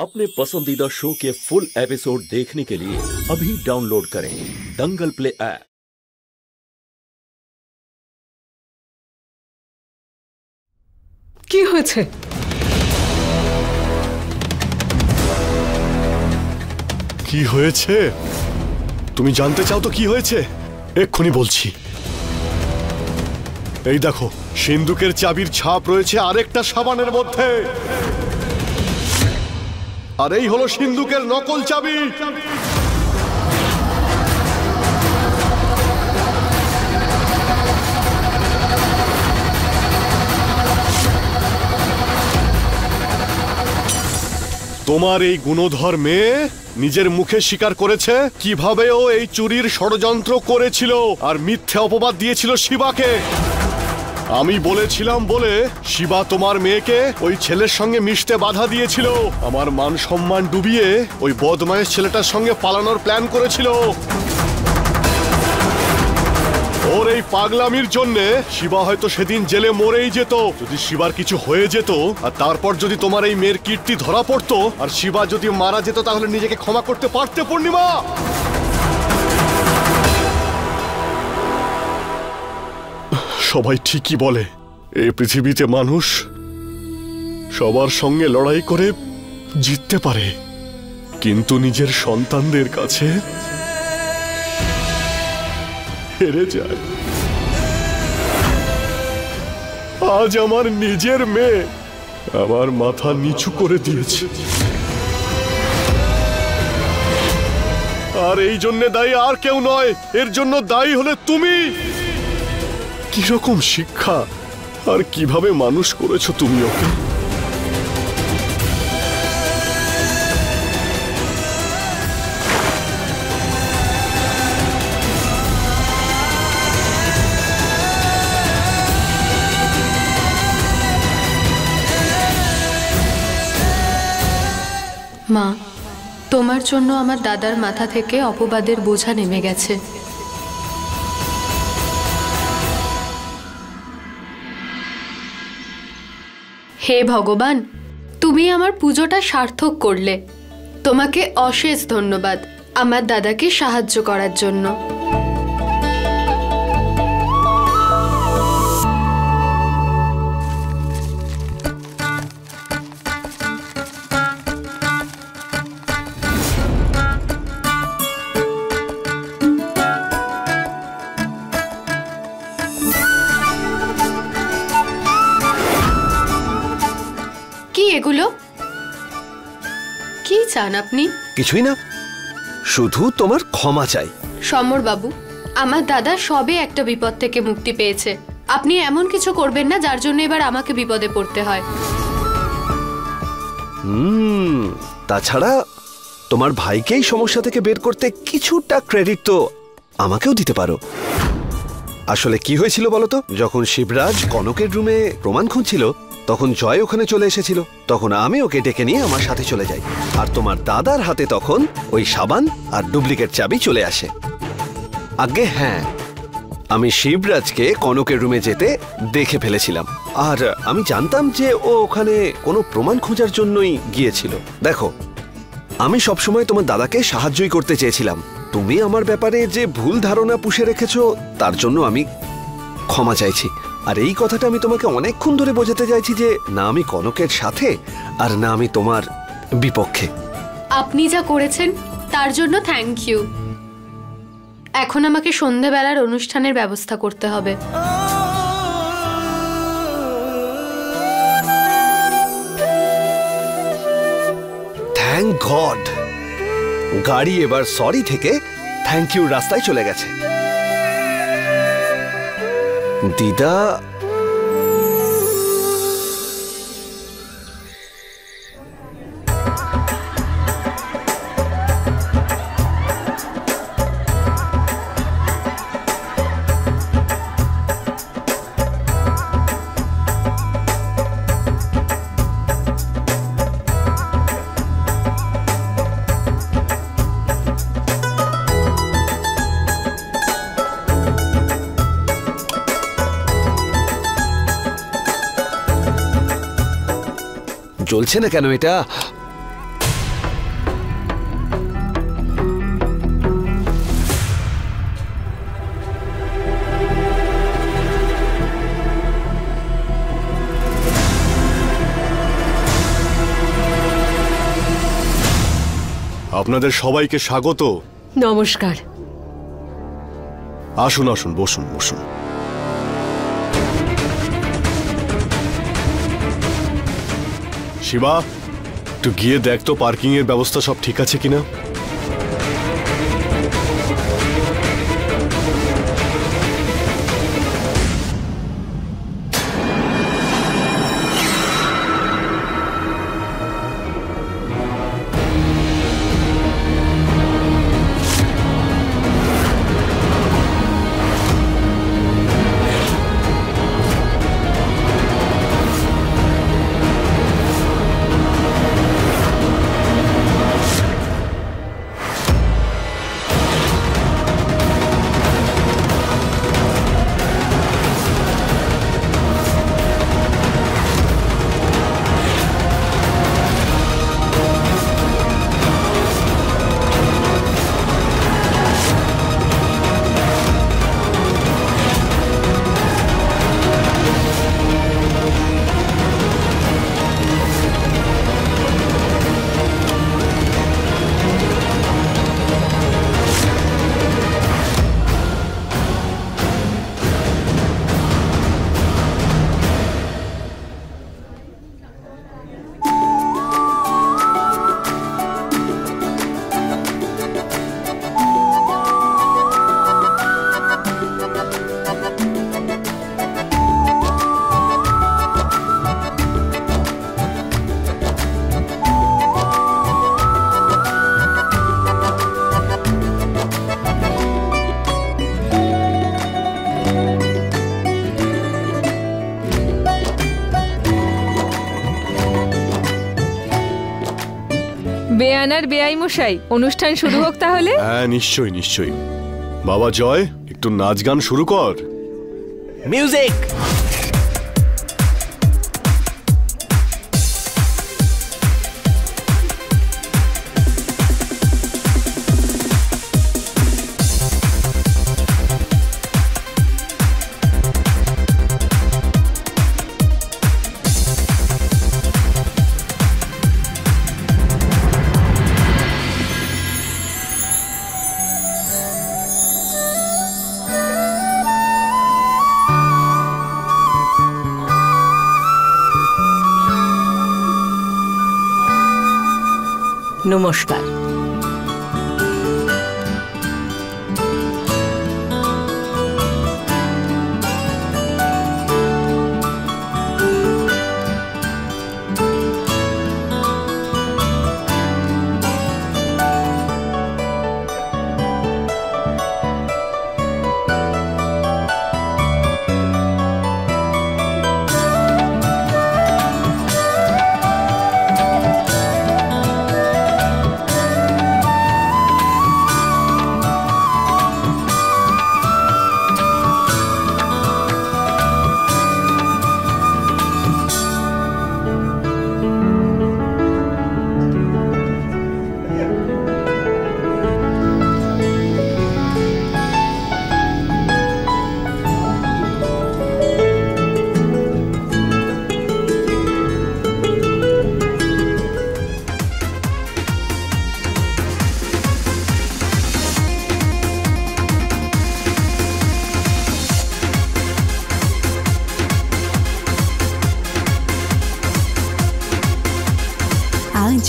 अपने पसंदीदा शो के फुल एपिसोड देखने के लिए अभी डाउनलोड करें दंगल प्ले ऐप কি হয়েছে কি হয়েছে তুমি জানতে চাও তো কি হয়েছে এক্ষুনি বলছি এই দেখো সিন্ধুকের চাবির ছাপ রয়েছে আরেকটা সাবানের মধ্যে আর এই হলো সিন্ধুকের নকল চাবি। তোমার এই গুণধর মেয়ে নিজের মুখে স্বীকার করেছে? কীভাবে ও এই চুরির ষড়যন্ত্র করেছিল? আর মিথ্যে অপবাদ দিয়েছিল শিবাকে? আমি বলেছিলাম বলে শিবা তোমার মেয়েকে ওই ছেলের সঙ্গে মিশতে বাধা দিয়েছিল। আমার মান সম্মান ডুবিয়ে ওই বদমায়েশ ছেলেটার সঙ্গে পালানোর প্ল্যান করেছিল। ওর এই পাগলামির জন্য শিবা হয়তো সেদিন জেলে মরেই যেত। যদি শিবার কিছু হয়ে যেত আর তারপর যদি তোমার এই মেয়ের কীর্তি ধরা পড়তো, আর শিবা যদি মারা যেত তাহলে নিজেকে ক্ষমা করতে পারতে, পূর্ণিমা! সবাই ঠিকই বলে। এই পৃথিবীতে মানুষ সবার সঙ্গে লড়াই করে জিততে পারে। কিন্তু নিজের সন্তানদের কাছে হেরে যায়। আজ আমার নিজের মেয়ে আমার মাথা নিচু করে দিয়েছে। আর এই জন্য দায়ী আর কেউ নয়, এর জন্য দায়ী হলে তুমি। কীরকম শিক্ষা? আর কীভাবে মানুষ করেছ তুমি ওকে? মা, তোমার জন্য আমার দাদার মাথা থেকে অপবাদের বোঝা নেমে গেছে। হে ভগবান, তুমি আমার পুজোটা সার্থক করলে। তোমাকে অশেষ ধন্যবাদ আমার দাদাকে সাহায্য করার জন্য। চান আপনি? কিছুই না। শুধু তোমার ক্ষমা চাই। সমর বাবু আমার দাদা সবে একটা বিপদ থেকে মুক্তি পেয়েছে। আপনি এমন কিছু করবেন না যার জন্য এবার আমাকে বিপদে পড়তে হয়। হুম তাছাড়া তোমার ভাইকেই সমস্যা থেকে বের করতে কিছুটা ক্রেডিট তো আমাকেও দিতে পারো। আসলে কি হয়েছিল বলতো যখন শিবরাজ কনকের রুমে প্রমাণ খুঁজছিল তখন জয় ওখানে চলে এসেছিল। তখন আমি ওকে ডেকে নিয়ে আমার সাথে চলে যাই। আর তোমার দাদার হাতে তখন ওই সাবান আর ডুপ্লিকেট চাবি চলে আসে। আগে হ্যাঁ আমি শিবরাজকে কনকের রুমে যেতে দেখে ফেলেছিলাম। আর আমি জানতাম যে ও ওখানে কোনো প্রমাণ খোঁজার জন্যই গিয়েছিল। দেখো, আমি সবসময় তোমার দাদাকে সাহায্যই করতে চেয়েছিলাম। তুমি আমার ব্যাপারে যে ভুল ধারণা পুষে রেখেছো, তার জন্য আমি ক্ষমা চাইছি। আর এই কথাটা আমি তোমাকে অনেকক্ষণ ধরে বোঝাতে চাইছি যে না আমি কনকের সাথে আর না আমি তোমার বিপক্ষে। আপনি যা করেছেন তার জন্য থ্যাংক ইউ এখন আমাকে সন্ধেবেলার অনুষ্ঠানের ব্যবস্থা করতে হবে। থ্যাংক গড গাড়ি এবার সরি থেকে থ্যাংক ইউ রাস্তায় চলে গেছে। দিদা চলছে না কেন এটা? আপনাদের সবাইকে স্বাগত। নমস্কার। আসুন আসুন বসুন বসুন। শিবা একটু গিয়ে দেখ তো পার্কিং এর ব্যবস্থা সব ঠিক আছে কিনা। বেয়ানার বেআই মশাই অনুষ্ঠান শুরু হোক তাহলে। হ্যাঁ নিশ্চয়ই নিশ্চয়ই। বাবা জয় একটু নাচ গান শুরু কর। মিউজিক! নমস্কার।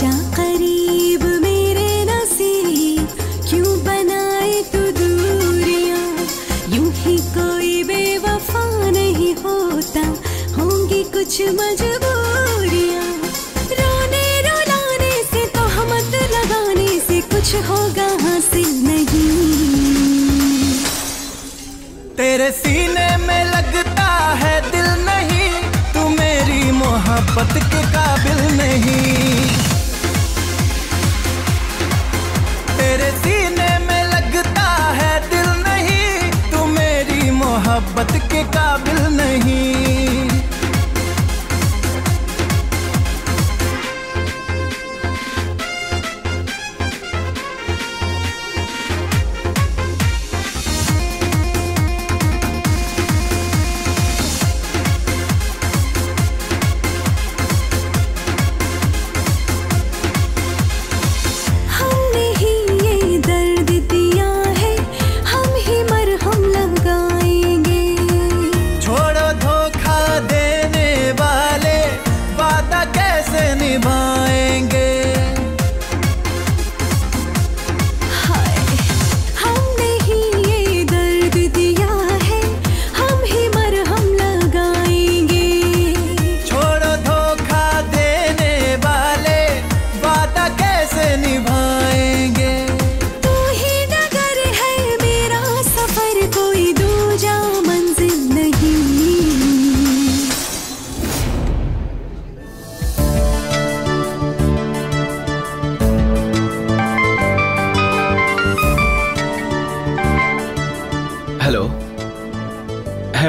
करीब मेरे क्यों बनाए तू दूरियाँ? यूँ ही कोई बेवफा नहीं होता। होंगी कुछ मजबूरियाँ। रोने रुलाने से तो लगाने से कुछ होगा नहीं। तेरे सीने में लगता है दिल नहीं। तू मेरी मोहब्बत के काबिल नहीं। मोहब्बत के काबिल नहीं।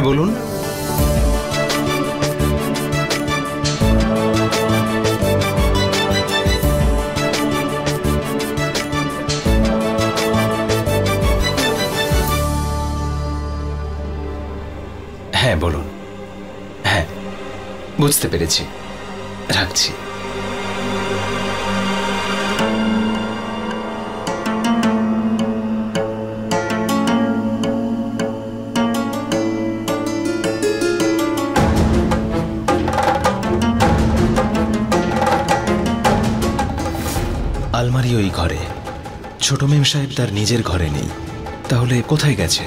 হ্যাঁ বলুন। হ্যাঁ বলুন। হ্যাঁ বুঝতে পেরেছি। রাখছি। ঘরে। ছোট মেম সাহেব তার নিজের ঘরে নেই। তাহলে কোথায় গেছে?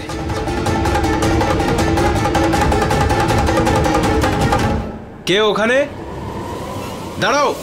কে ওখানে? দাঁড়াও।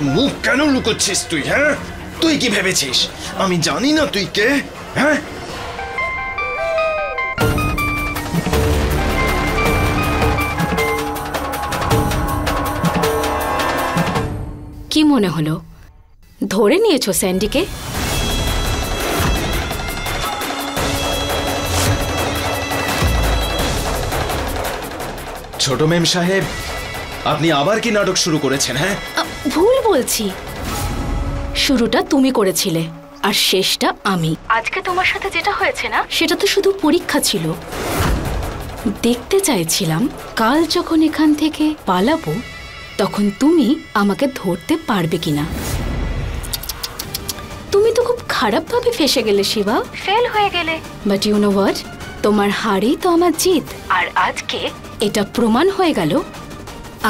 মুখ কেন লুকোচ্ছিস তুই হ্যাঁ? তুই কি ভেবেছিস? আমি জানি না তুই কে হ্যাঁ? কি মনে হলো? ধরে নিয়েছো স্যান্ডিকে? ছোট মেম সাহেব আপনি আবার কি নাটক শুরু করেছেন হ্যাঁ? ভুল বলছি। শুরুটা তুমি করেছিলে আর শেষটা আমি। আজকে তোমার সাথে যেটা হয়েছে না? সেটা তো শুধু পরীক্ষা ছিল। দেখতে চাইছিলাম কাল যখন এখান থেকে পালাবো তখন তুমি আমাকে ধরতে পারবে কিনা। তুমি তো খুব খারাপভাবে ফেসে গেলে শিবা। ফেল হয়ে গেলে। বাট ইউ নো হোয়াট তোমার হারেই তো আমার জিত। আর আজকে? এটা প্রমাণ হয়ে গেল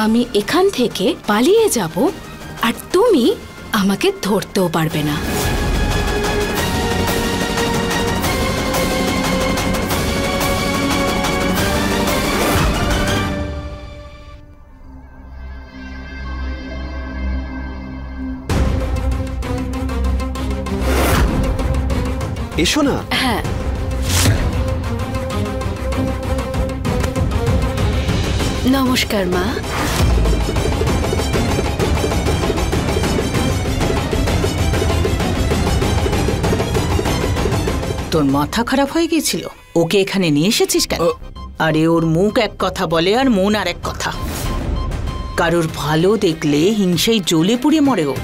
আমি এখান থেকে পালিয়ে যাব আর তুমি আমাকে ধরতেও পারবে না। এসো না। হ্যাঁ। নমস্কার মা। তোর মাথা খারাপ হয়ে গিয়েছিল? ওকে এখানে নিয়ে এসেছিস কেন? আরে ওর মুখ এক কথা বলে আর মন আর এক কথা। কারোর ভালো দেখলে হিংসেই জ্বলে পুড়ে মরে ও।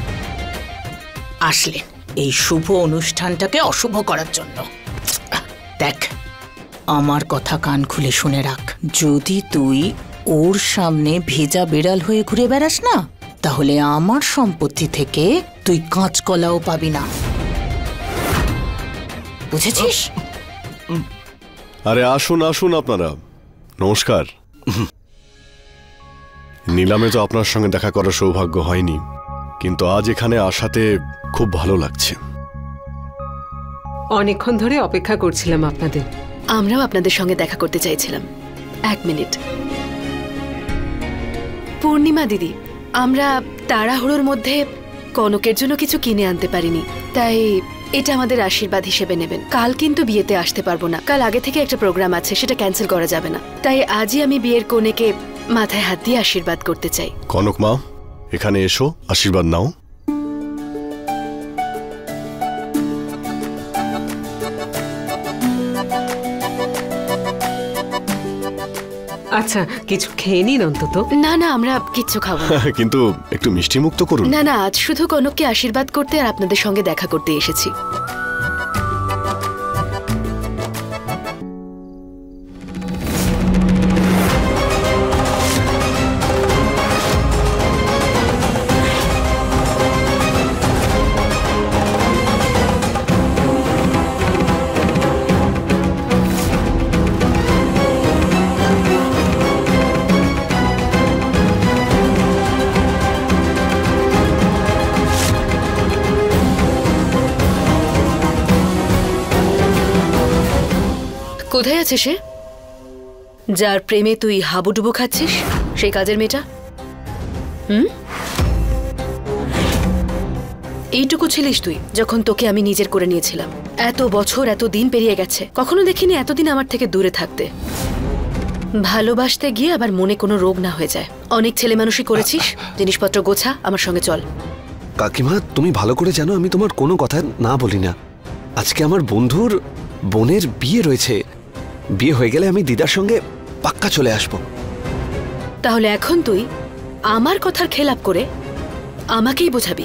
আসলেন এই শুভ অনুষ্ঠানটাকে অশুভ করার জন্য। দেখ আমার কথা কান খুলে শুনে রাখ। যদি তুই ওর সামনে ভেজা বেড়াল হয়ে ঘুরে বেড়াস না তাহলে আমার সম্পত্তি থেকে তুই কাঁচকলাও পাবি না। বুঝেছিস? আরে আসুন আসুন আপনারা। নমস্কার। নিলামে তো আপনার সঙ্গে দেখা করার সৌভাগ্য হয়নি কিন্তু আজ এখানে আসাতে খুব ভালো লাগছে। অনেকক্ষণ ধরে অপেক্ষা করছিলাম আপনাদের। আমরাও আপনাদের সঙ্গে দেখা করতে চাইছিলাম। এক মিনিট। পূর্ণিমা দিদি আমরা তাড়াহুড়োর মধ্যে কনকের জন্য কিছু কিনে আনতে পারিনি তাই এটা আমাদের আশীর্বাদ হিসেবে নেবেন। কাল কিন্তু বিয়েতে আসতে পারব না। কাল আগে থেকে একটা প্রোগ্রাম আছে, সেটা ক্যান্সেল করা যাবে না। তাই আজই আমি বিয়ের কনেকে মাথায় হাত দিয়ে আশীর্বাদ করতে চাই। কনক মা, এখানে এসো, আশীর্বাদ নাও। আচ্ছা কিছু খেয়ে নিন অন্তত। না না আমরা কিচ্ছু খাব না। কিন্তু একটু মিষ্টি মুক্ত করুন। না না আজ শুধু কনককে আশীর্বাদ করতে আর আপনাদের সঙ্গে দেখা করতে এসেছি। আছে সে? যার প্রেমে তুই হাবুডুবু খাচ্ছিস, সেই কাজের মেয়েটা? হুম? এইটুকু ছিলিস তুই, যখন তোকে আমি নিজের করে নিয়েছিলাম। এত বছর, এত দিন পেরিয়ে গেছে। কখনো দেখিনি এতদিন আমার থেকে দূরে থাকতে। ভালোবাসতে গিয়ে আবার মনে কোনো রোগ না হয়ে যায়। অনেক ছেলে মানুষই করেছিস, জিনিসপত্র গোছা, আমার সঙ্গে চল। কাকিমা, তুমি ভালো করে জানো, আমি তোমার কোনো কথা না বলি না। আজকে আমার বন্ধুর বোনের বিয়ে রয়েছে। বিয়ে হয়ে গেলে আমি দিদার সঙ্গে পাক্কা চলে আসব। তাহলে এখন তুই আমার কথার খেলাপ করে আমাকেই বোঝাবি।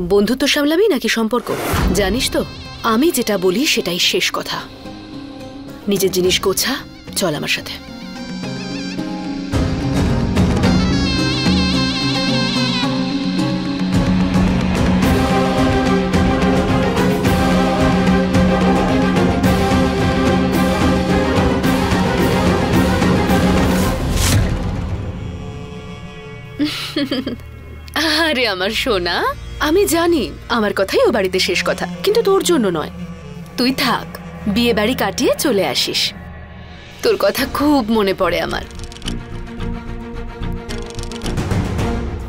বন্ধুত্ব সামলাবি নাকি সম্পর্ক? জানিস তো, আমি যেটা বলি সেটাই শেষ কথা। নিজের জিনিস গোছা, চল আমার সাথে। আরে আমার সোনা আমি জানি আমার কথাই ও বাড়িতে শেষ কথা কিন্তু তোর জন্য নয়। তুই থাক বিয়ে বাড়ি কাটিয়ে চলে আসিস। তোর কথা খুব মনে পড়ে আমার।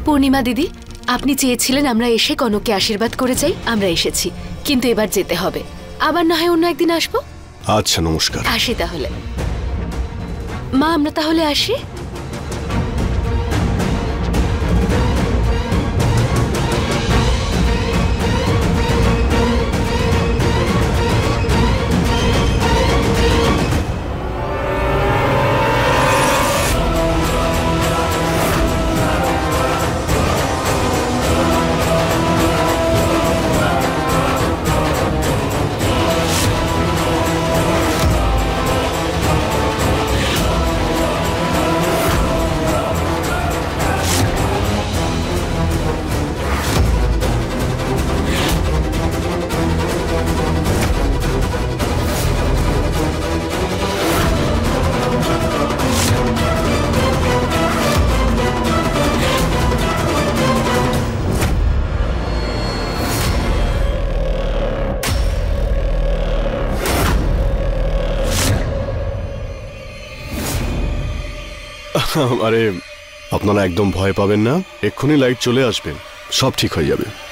পূর্ণিমা দিদি আপনি চেয়েছিলেন আমরা এসে কনককে আশীর্বাদ করে যাই আমরা এসেছি কিন্তু এবার যেতে হবে। আবার না হয় অন্য একদিন আসব? আচ্ছা নমস্কার। আসি তাহলে। মা আমরা তাহলে আসি? আরে আপনারা একদম ভয় পাবেন না। এক্ষুনি লাইট চলে আসবে। সব ঠিক হয়ে যাবে।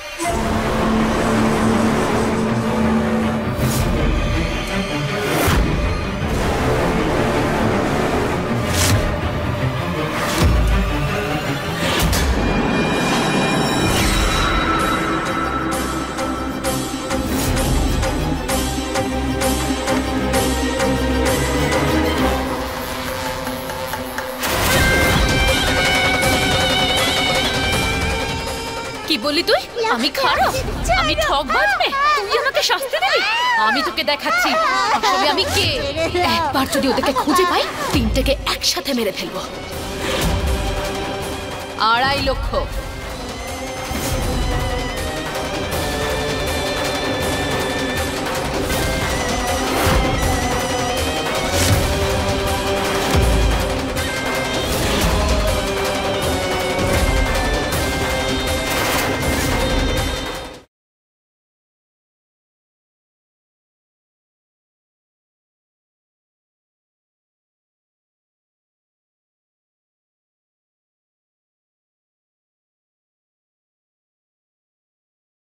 তোকে দেখাচ্ছি। তবে আমি কে? একবার যদি ওদেরকে খুঁজে পাই, তিনটেকে একসাথে মেরে ফেলব। আড়াই লক্ষ।